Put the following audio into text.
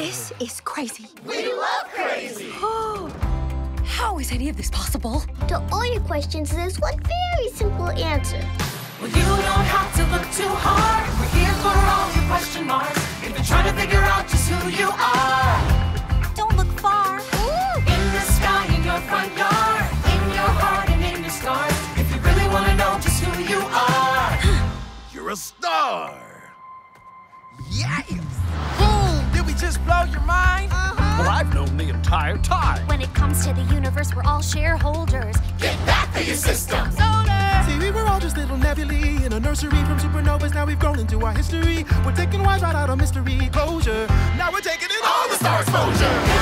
This is crazy. We love crazy. Oh, how is any of this possible? To all your questions, there's one very simple answer. Well, you don't have to look too hard. We're here for all your question marks. If you're trying to figure out just who you are, Don't look far. Ooh. in the sky, in your front yard, in your heart, and in your scars. If you really want to know just who you are, You're a star. Yes! Boom! Did we just blow your mind? Uh-huh. Well, I've known the entire time. When it comes to the universe, we're all shareholders. get that for your system. See, we were all just little nebulae in a nursery from supernovas. Now we've grown into our history. We're taking wise right out of mystery closure. Now we're taking it all All the star exposure.